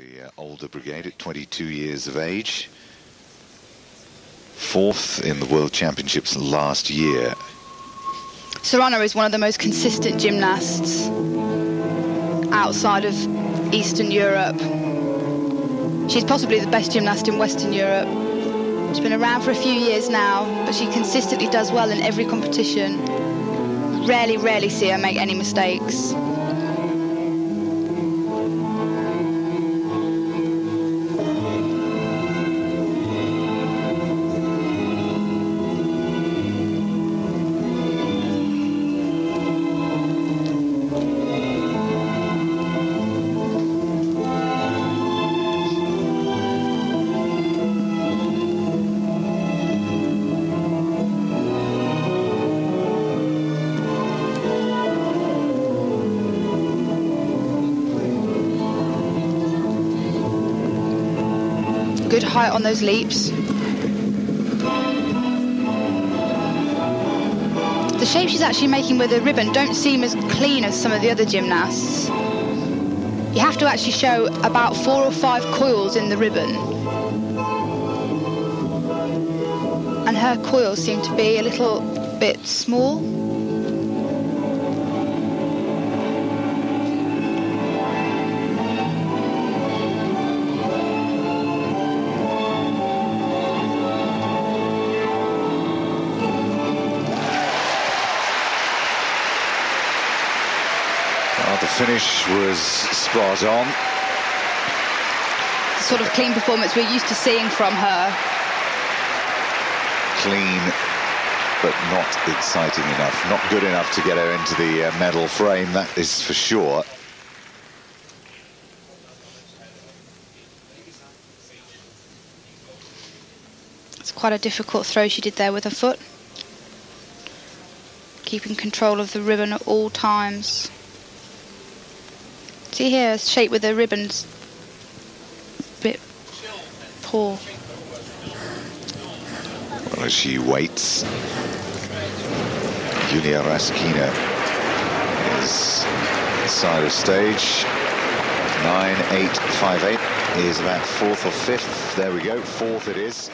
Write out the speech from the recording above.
the uh, older brigade at 22 years of age. Fourth in the World Championships last year. Serrano is one of the most consistent gymnasts outside of Eastern Europe. She's possibly the best gymnast in Western Europe. She's been around for a few years now, but she consistently does well in every competition. Rarely, rarely see her make any mistakes. Good height on those leaps. The shape she's actually making with the ribbon don't seem as clean as some of the other gymnasts. You have to actually show about four or five coils in the ribbon. And her coils seem to be a little bit small. Finish was spot on. The sort of clean performance we're used to seeing from her. Clean, but not exciting enough. Not good enough to get her into the uh, medal frame, that is for sure. It's quite a difficult throw she did there with her foot. Keeping control of the ribbon at all times. See here, shape with the ribbons. Bit poor. Well, as she waits, Julia Raskina is side of stage. 9, 8, 5, 8 is about fourth or fifth. There we go, fourth it is.